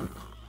don't know.